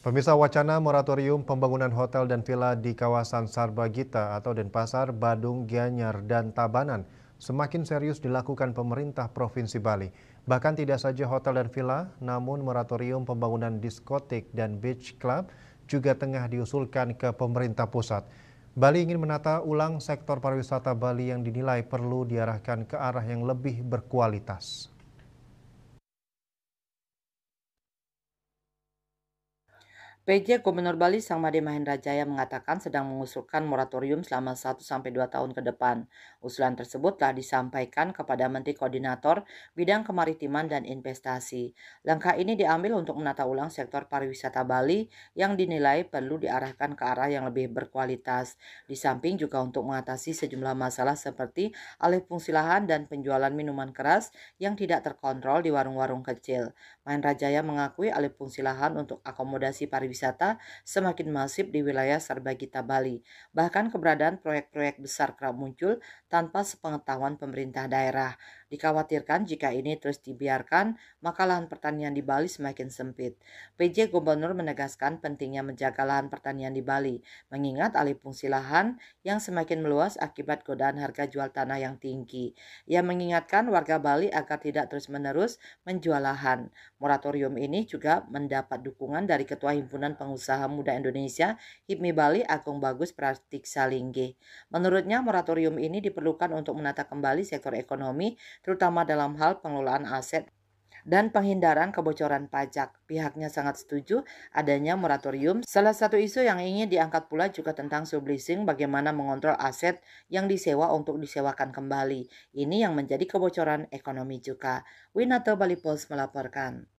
Pemirsa wacana moratorium pembangunan hotel dan villa di kawasan Sarbagita atau Denpasar, Badung, Gianyar, dan Tabanan semakin serius dilakukan pemerintah Provinsi Bali. Bahkan tidak saja hotel dan villa, namun moratorium pembangunan diskotik dan beach club juga tengah diusulkan ke pemerintah pusat. Bali ingin menata ulang sektor pariwisata Bali yang dinilai perlu diarahkan ke arah yang lebih berkualitas. PJ Gubernur Bali Sangmade Mahendra Jaya mengatakan sedang mengusulkan moratorium selama 1-2 tahun ke depan. Usulan tersebut telah disampaikan kepada Menteri Koordinator Bidang Kemaritiman dan Investasi. Langkah ini diambil untuk menata ulang sektor pariwisata Bali yang dinilai perlu diarahkan ke arah yang lebih berkualitas. Di samping juga untuk mengatasi sejumlah masalah seperti alih fungsi lahan dan penjualan minuman keras yang tidak terkontrol di warung-warung kecil. Mahendra Jaya mengakui alih fungsi lahan untuk akomodasi pariwisata wisata semakin masif di wilayah Sarbagita Bali. Bahkan keberadaan proyek-proyek besar kerap muncul tanpa sepengetahuan pemerintah daerah. Dikhawatirkan jika ini terus dibiarkan, maka lahan pertanian di Bali semakin sempit. PJ Gubernur menegaskan pentingnya menjaga lahan pertanian di Bali, mengingat alih fungsi lahan yang semakin meluas akibat godaan harga jual tanah yang tinggi. Ia mengingatkan warga Bali agar tidak terus-menerus menjual lahan. Moratorium ini juga mendapat dukungan dari Ketua Himpunan Pengusaha Muda Indonesia, HIPMI Bali, Agung Bagus Pratik Salingge. Menurutnya, moratorium ini diperlukan untuk menata kembali sektor ekonomi terutama dalam hal pengelolaan aset dan penghindaran kebocoran pajak. Pihaknya sangat setuju adanya moratorium. Salah satu isu yang ingin diangkat pula juga tentang subleasing, bagaimana mengontrol aset yang disewa untuk disewakan kembali. Ini yang menjadi kebocoran ekonomi juga. Winato Bali Post melaporkan.